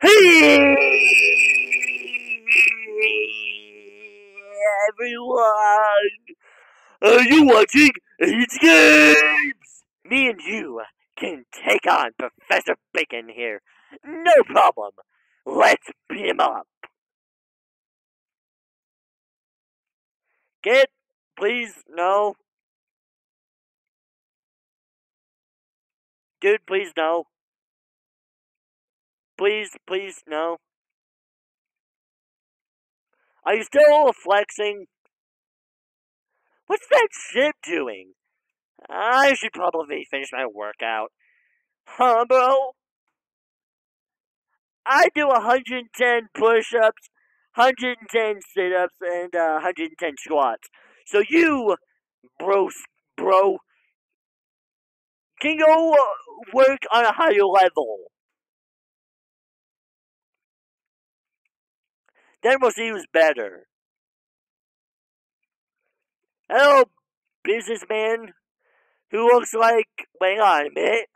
Hey, everyone! Are you watching It's Games? Me and you can take on Professor Bacon here. No problem. Let's beat him up. Get, please, no. Dude, please, no. Please, please, no. Are you still flexing? What's that ship doing? I should probably finish my workout. Huh, bro? I do 110 push-ups, 110 sit-ups, and uh, 110 squats. So you, bro, bro, can go uh, work on a higher level. See who's better. Hello, businessman who looks like. Wait on a minute.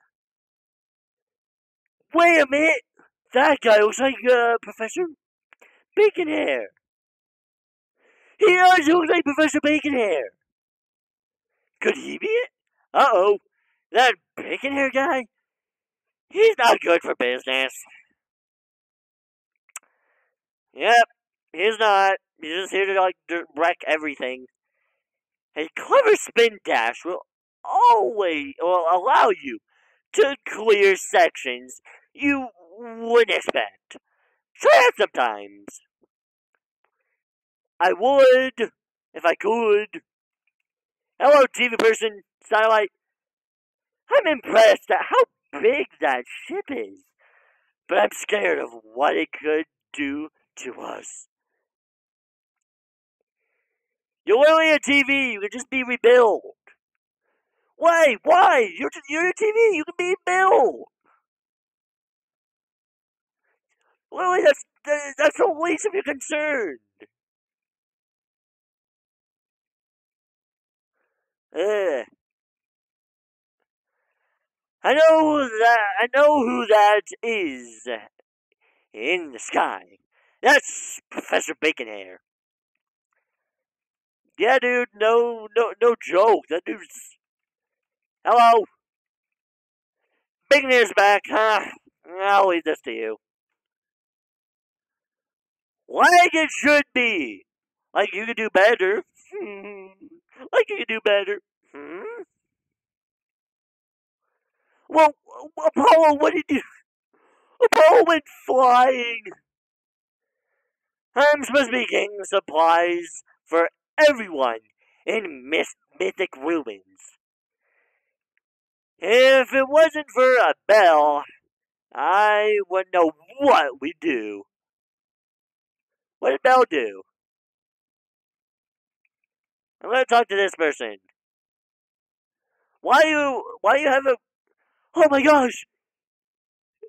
Wait a minute. That guy looks like uh, Professor Bacon Hair. He does look like Professor Bacon Hair. Could he be it? Uh oh. That Bacon Hair guy? He's not good for business. Yep, he's not. He's just here to like wreck everything. A clever spin dash will always will allow you to clear sections you wouldn't expect. Try it sometimes. I would, if I could. Hello, TV person, satellite. I'm impressed at how big that ship is, but I'm scared of what it could do to us. You're only a TV. You can just be rebuilt. Why? Why? You're you're a TV. You can be rebuilt. Lily, that's that's the least of your concern. Ugh. I know that I know who that is in the sky. That's Professor Baconhair. Yeah, dude, no, no, no joke. That dude's. Hello. Big news back, huh? I'll leave this to you. Like it should be. Like you could do better. like you could do better. Hmm? Well, Apollo, what did you... Apollo went flying. I'm supposed to be getting supplies for everyone in myth- mythic ruins. If it wasn't for a bell, I wouldn't know what we'd do. What did Belle do? I'm gonna talk to this person. Why you why you have a Oh my gosh!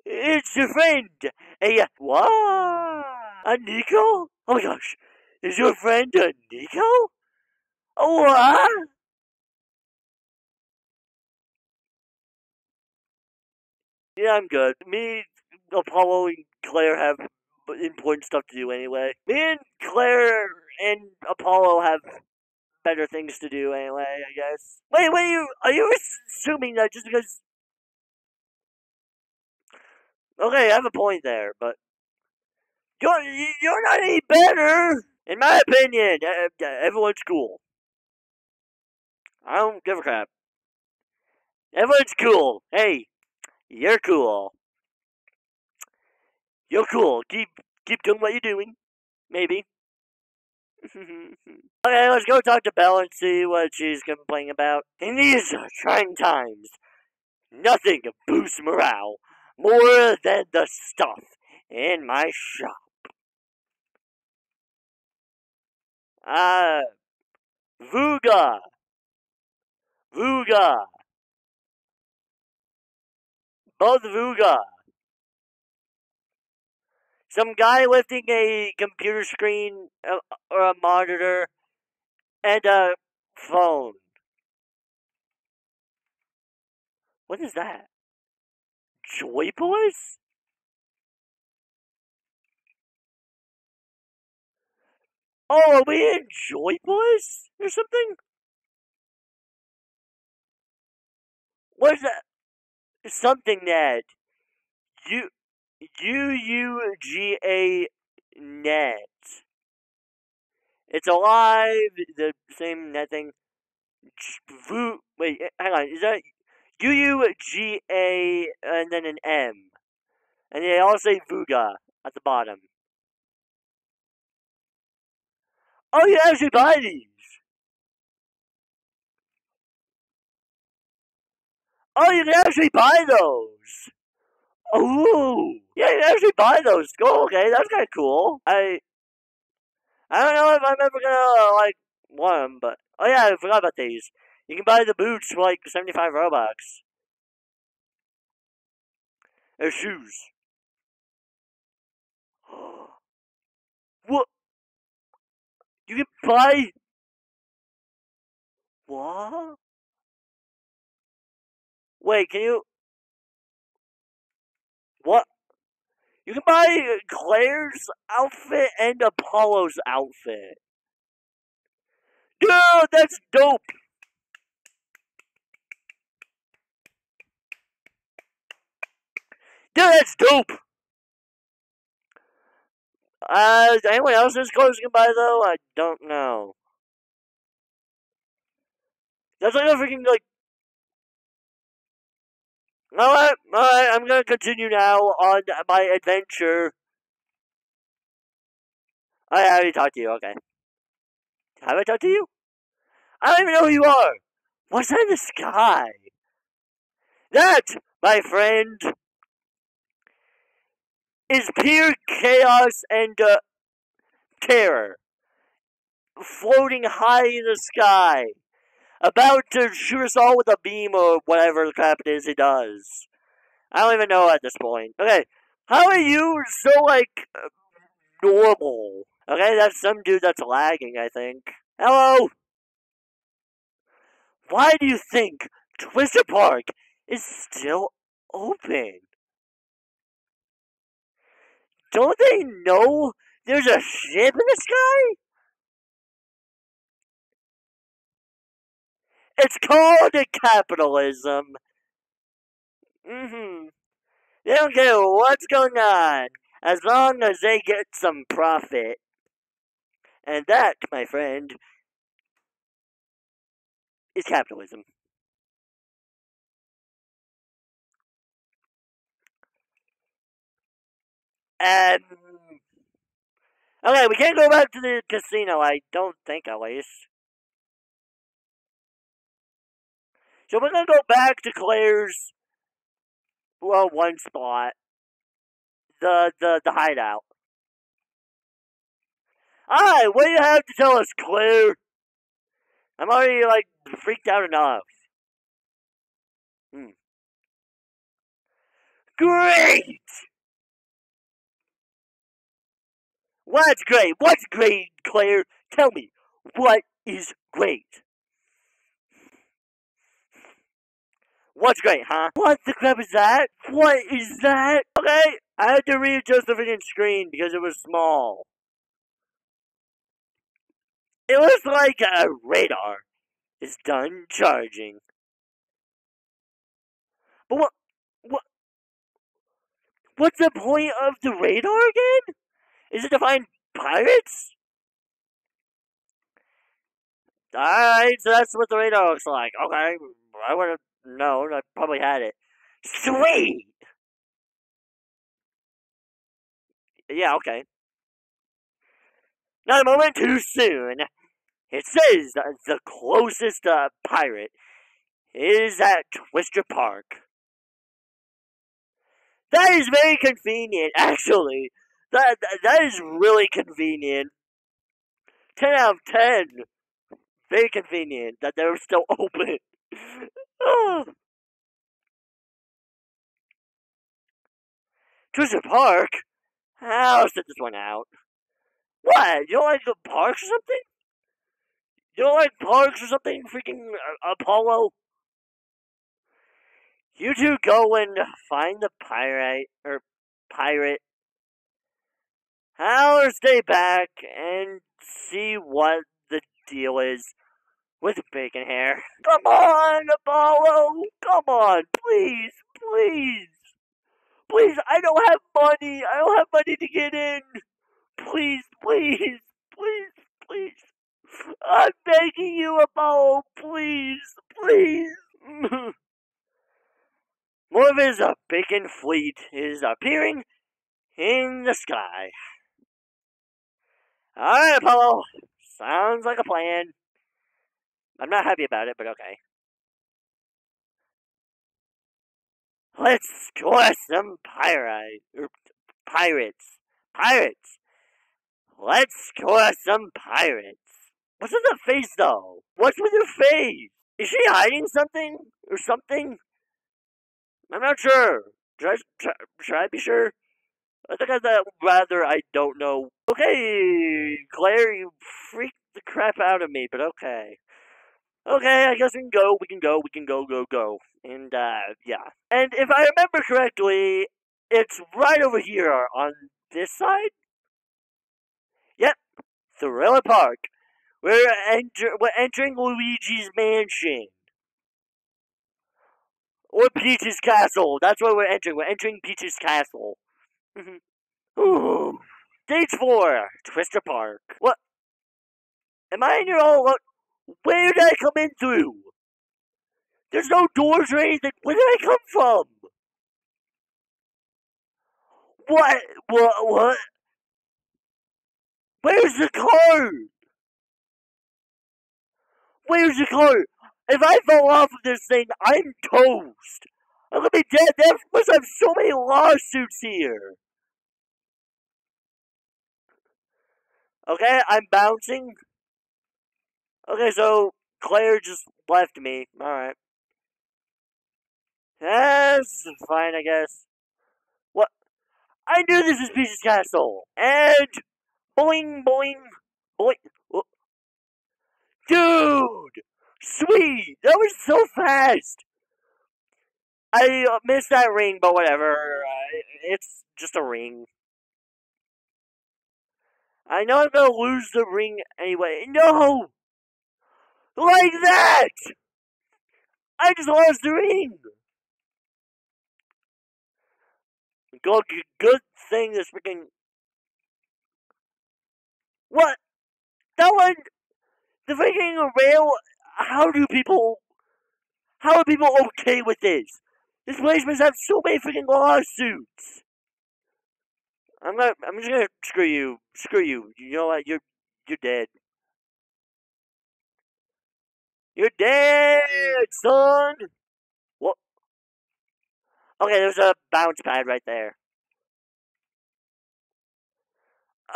It's your friend! Uh, what? A Nico? Oh my gosh! Is your friend Nico? What? Yeah, I'm good. Me, Apollo, and Claire have important stuff to do anyway. Me and Claire and Apollo have better things to do anyway, I guess. Wait, wait, you are you assuming that just because? Okay, I have a point there, but you're you're not any better, in my opinion. Everyone's cool. I don't give a crap. Everyone's cool. Hey, you're cool. You're cool. Keep keep doing what you're doing. Maybe. okay, let's go talk to Belle and see what she's complaining about. In these trying times, nothing boosts morale more than the stuff in my shop. Ah, uh, Vuga. Vuga. Both Vuga. Some guy lifting a computer screen uh, or a monitor and a phone. What is that? Joy Oh, are we in Joy Boys or something? What's that? Something that U U U G A net. It's alive. The same net thing. Wait, eh, hang on. Is that U U G A and then an M? And they all say Vuga at the bottom. Oh, you actually buy these. Oh, you can actually buy those. Oh, yeah, you can actually buy those. Go, okay, that's kind of cool. I, I don't know if I'm ever gonna like want them, but oh yeah, I forgot about these. You can buy the boots for like seventy-five robux. Or shoes. what? You can buy. What? Wait, can you? What? You can buy Claire's outfit and Apollo's outfit. Dude, that's dope. Dude, that's dope. Uh, anyone clothes you can buy though? I don't know. That's like a freaking like. Alright, alright, I'm gonna continue now on my adventure. I already talked to you, okay. Have I talked to you? I don't even know who you are. What's that in the sky? That, my friend, is pure chaos and uh, terror. Floating high in the sky. About to shoot us all with a beam or whatever the crap it is he does. I don't even know at this point. Okay, how are you so, like, normal? Okay, that's some dude that's lagging, I think. Hello? Why do you think Twister Park is still open? Don't they know there's a ship in the sky? It's called capitalism. Mm-hmm. They don't care what's going on, as long as they get some profit. And that, my friend, is capitalism. Um, okay, we can't go back to the casino, I don't think, at least. So we're gonna go back to Claire's, well, one spot. The, the, the hideout. Alright, what do you have to tell us, Claire? I'm already, like, freaked out enough. Hmm. Great! What's great? What's great, Claire? Tell me, what is great? What's great, huh? What the crap is that? What is that? Okay, I had to readjust the freaking screen because it was small. It looks like a radar is done charging. But what, what, what's the point of the radar again? Is it to find pirates? Alright, so that's what the radar looks like. Okay, I would have known. I probably had it. Sweet! Yeah, okay. Not a moment too soon. It says the closest uh, pirate is at Twister Park. That is very convenient, actually. That, that, is really convenient. 10 out of 10. Very convenient that they're still open. oh. Park? I'll this one out. What? You don't like the parks or something? You don't like parks or something? Freaking uh, Apollo? You two go and find the pirate, or pirate. I'll stay back and see what the deal is with bacon hair. Come on, Apollo! Come on, please, please! Please, I don't have money! I don't have money to get in! Please, please, please, please! I'm begging you, Apollo, please, please! More of his uh, bacon fleet is appearing in the sky. Alright, Apollo. Sounds like a plan. I'm not happy about it, but okay. Let's score some pirate, er, pirates. Pirates! Let's score some pirates. What's with the face, though? What's with her face? Is she hiding something or something? I'm not sure. Should I, should I be sure? I think I'd rather I don't know. Okay, Claire, you freaked the crap out of me, but okay. Okay, I guess we can go, we can go, we can go, go, go. And, uh, yeah. And if I remember correctly, it's right over here on this side? Yep, Twister Park. We're, enter- we're entering Luigi's mansion. Or Peach's castle. That's where we're entering. We're entering Peach's castle. Ooh. Stage 4, Twister Park. What? Am I in your all alone? Where did I come in through? There's no doors or anything. Where did I come from? What? What? What? Where's the card? Where's the card? If I fall off of this thing, I'm toast. I'm gonna be dead. There must have so many lawsuits here. Okay, I'm bouncing. Okay, so Claire just left me. Alright. That's fine, I guess. What? I knew this was Peach's Castle. And boing, boing, boing. Dude! Sweet! That was so fast! I uh, missed that ring, but whatever. It's just a ring. I know I'm gonna lose the ring anyway. No! Like that! I just lost the ring! Good, good thing this freaking. What? That one. The freaking rail. How do people. How are people okay with this? This place must have so many freaking lawsuits. I'm not. I'm just gonna screw you. Screw you. You know what? You're. You're dead. You're dead, son. What? Okay, there's a bounce pad right there.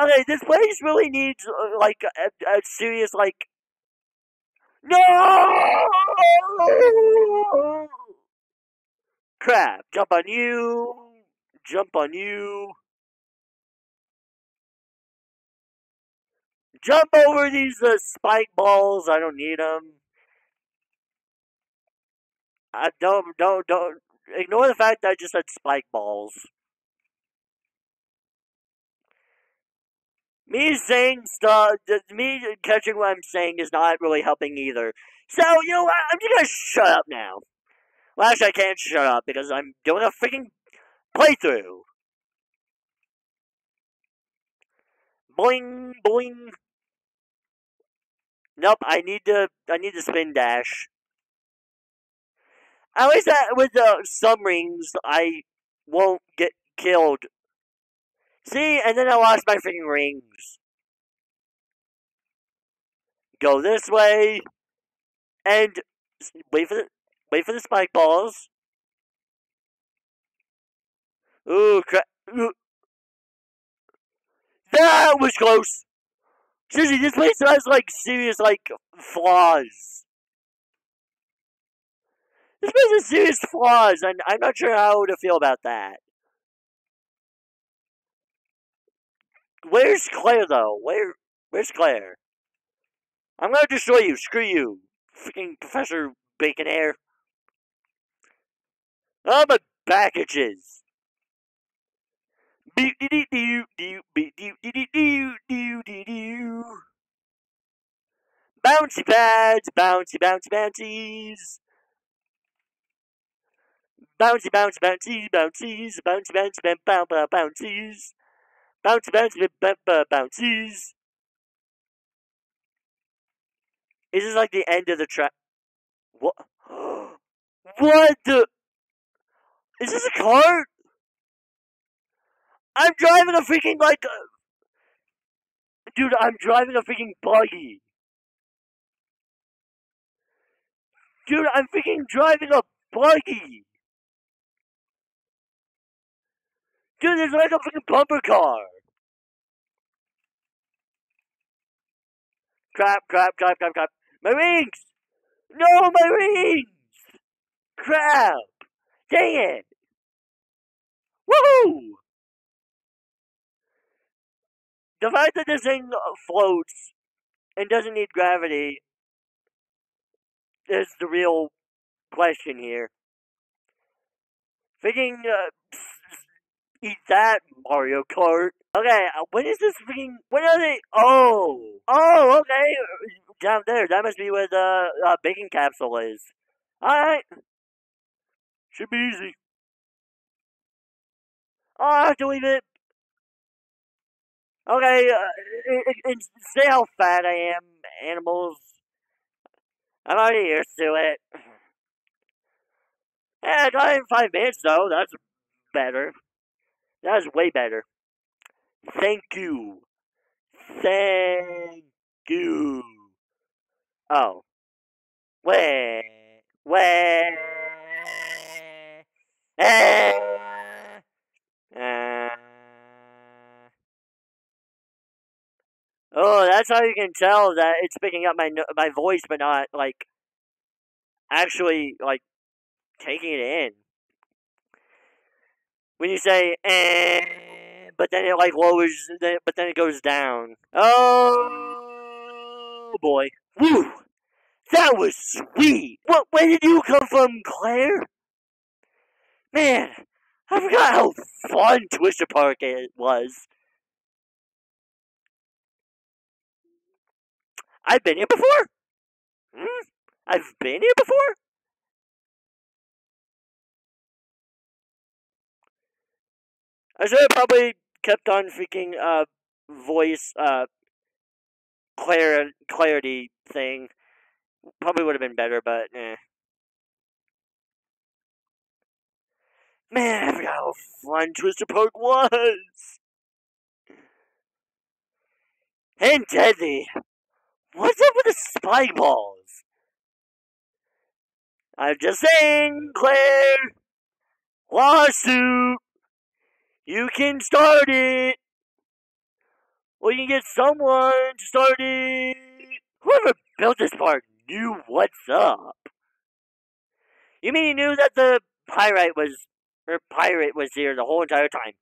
Okay, this place really needs uh, like a, a serious like. No! Crap! Jump on you. Jump on you. Jump over these uh, spike balls. I don't need them. I don't, don't, don't. Ignore the fact that I just said spike balls. Me saying stuff, me catching what I'm saying is not really helping either. So, you know what? I'm just gonna shut up now. Well, actually, I can't shut up because I'm doing a freaking playthrough. Boing, boing. Nope, I need to, I need to spin dash. At least that with the some rings, I won't get killed. See, and then I lost my freaking rings. Go this way, and wait for the wait for the spike balls. Ooh, crap! That was close. Seriously, this place has like serious like flaws. This place has serious flaws, and I'm not sure how to feel about that. Where's Claire though? Where where's Claire? I'm gonna destroy you. Screw you, freaking Professor Bacon Hair. Oh my back itches. Bouncy pads, bouncy, bouncy, bouncies. Bouncy, bouncy, bouncy, bouncies, bouncy, bouncy, bouncy, bouncies. Bouncy, bouncy, bouncy, bouncies. Is this like the end of the track? What? What the? Is this a cart? I'm driving a freaking like, uh, dude. I'm driving a freaking buggy. Dude, I'm freaking driving a buggy. Dude, it's like a freaking bumper car. Crap, crap, crap, crap, crap. My rings! No, my rings! Crap! Dang it! Woohoo! The fact that this thing floats and doesn't need gravity is the real question here. Freaking uh, eat that Mario Kart. Okay, uh, when is this freaking? When are they? Oh, oh, okay, down there. That must be where the uh, baking capsule is. All right, should be easy. Oh, I have to leave it. Okay, uh, it, it, say how fat I am, animals. I'm already used to it. Yeah, I got in five minutes though. That's better. That's way better. Thank you. Thank you. Oh. Wait. Wait. Eh. Uh. Oh, that's how you can tell that it's picking up my my voice, but not like actually like taking it in. When you say eh, but then it like lowers, but then it goes down. Oh boy, woo! That was sweet. What? Where did you come from, Claire? Man, I forgot how fun Twister Park it was. I've been here before. Hmm? I've been here before. I should have probably kept on freaking uh voice uh clar- clarity thing. Probably would have been better, but eh. Man, I forgot how fun Twister Park was. And deadly. What's up with the spike balls? I'm just saying, Claire. Lawsuit. You can start it. Or you can get someone to start it. Whoever built this park knew what's up. You mean you knew that the pirate was, or pirate was here the whole entire time?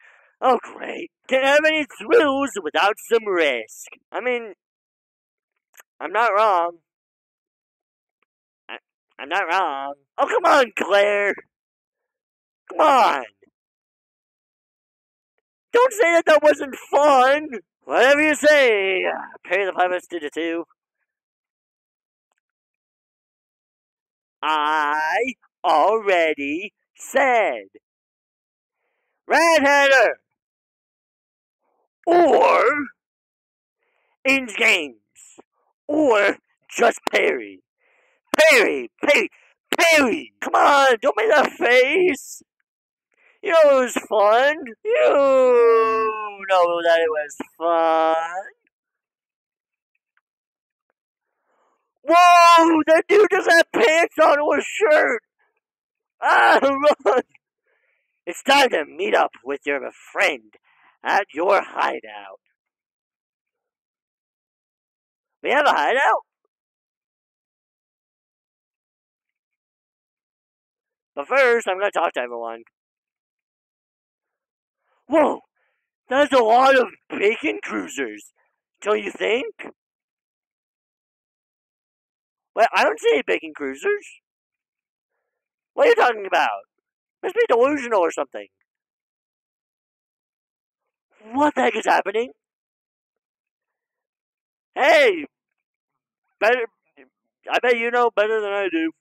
Oh, great. Can't have any thrills without some risk. I mean, I'm not wrong. I, I'm not wrong. Oh, come on, Claire. Come on. Don't say that that wasn't fun. Whatever you say. Perry the Pilots did it too. I already said. red Redheader. Or in games. Or just Perry. Perry, Perry, Perry! Come on, don't make that face! You know it was fun. You know that it was fun. Whoa! That dude just had pants on with a shirt. Ah, run! It's time to meet up with your friend at your hideout. We have a hideout? But first, I'm going to talk to everyone. Whoa! That's a lot of bacon cruisers, don't you think? Wait, I don't see any bacon cruisers. What are you talking about? Must be delusional or something. What the heck is happening? Hey! Better, I bet you know better than I do.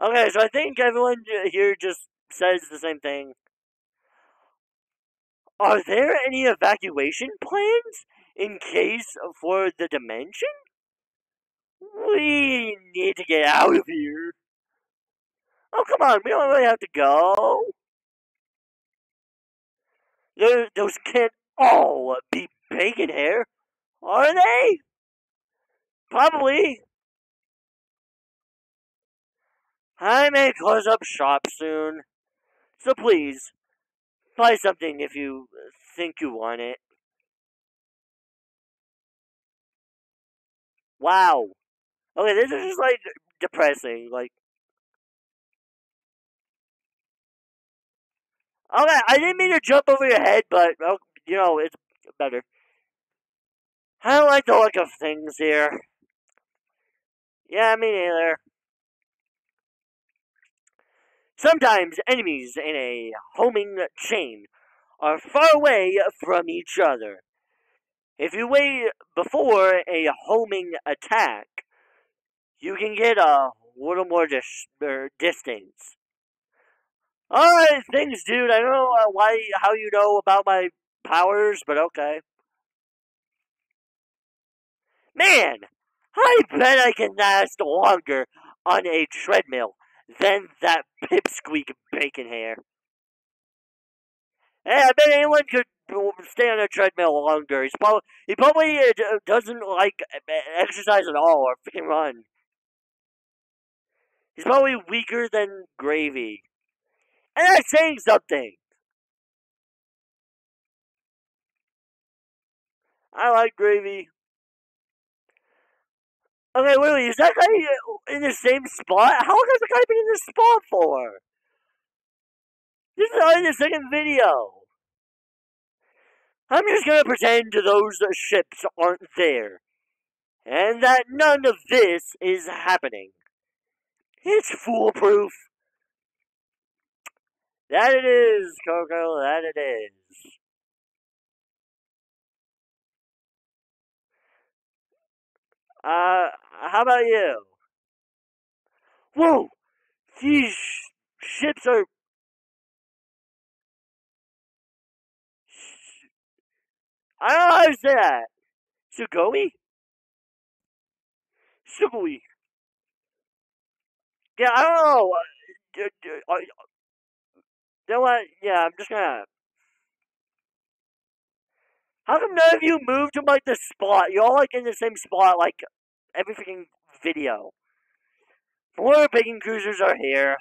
Okay, so I think everyone here just says the same thing. Are there any evacuation plans in case for the dimension? We need to get out of here. Oh, come on, we don't really have to go. Those, can't all be bacon hair, are they? Probably. I may close up shop soon, so please, buy something if you think you want it. Wow. Okay, this is just like depressing. Like, okay, I didn't mean to jump over your head, but you know it's better. I don't like the look of things here. Yeah, me neither. Sometimes enemies in a homing chain are far away from each other. If you wait before a homing attack, you can get a little more dis- er, distance. Alright, thanks, dude. I don't know uh, why, how you know about my powers, but okay. Man, I bet I can last longer on a treadmill than that pipsqueak bacon hair. Hey, I bet anyone could stay on a treadmill longer. He's probably, he probably uh, doesn't like uh, exercise at all or freaking run. He's probably weaker than gravy. And that's saying something. I like gravy. Okay, wait, wait, is that guy in the same spot? How long has the guy been in this spot for? This is only the second video. I'm just gonna pretend those ships aren't there. And that none of this is happening. It's foolproof. That it is, Coco, that it is. Uh, how about you? Whoa! These ships are. I don't know say that. Sugoi? Sugoi. Yeah, I don't know. Uh, you know what? Yeah, I'm just gonna. How come none of you moved to like the spot? You're all like in the same spot, like every freaking video. More bacon cruisers are here.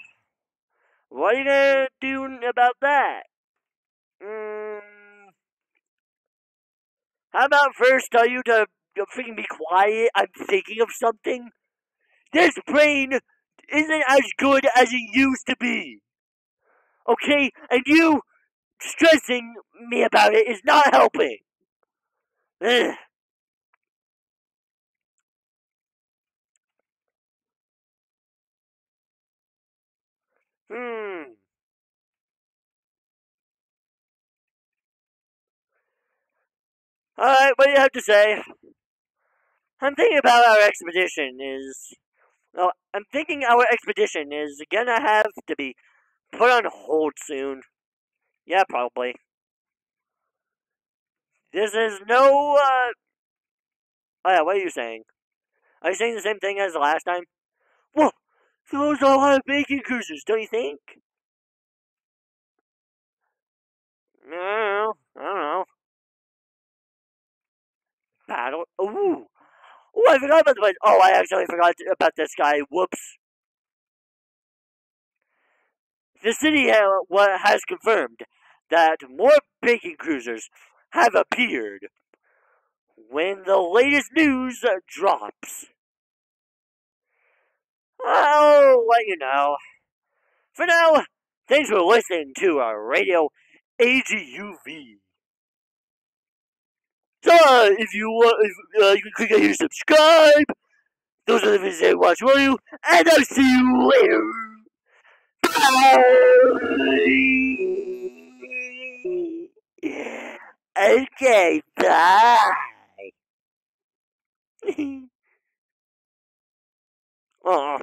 What are you gonna do about that? Mm, how about first tell you to freaking be quiet? I'm thinking of something. This brain isn't as good as it used to be. Okay? And you stressing me about it is not helping. Ugh. Hmm. Alright, what do you have to say? I'm thinking about our expedition is well, I'm thinking our expedition is gonna have to be put on hold soon. Yeah, probably. This is no, uh... Oh yeah, what are you saying? Are you saying the same thing as the last time? Whoa! Those are a lot of bacon cruisers, don't you think? No, I don't know. Battle. Ooh! Oh, I forgot about the. Oh, I actually forgot about this guy. Whoops. The city has confirmed that more bacon cruisers have appeared when the latest news drops. I'll let you know. For now, thanks for listening to our radio AGUV. So, uh, if you want, if, uh, you can click on here, subscribe. Those are the videos that watch for you, and I'll see you later. Bye. Okay, bye. Oh.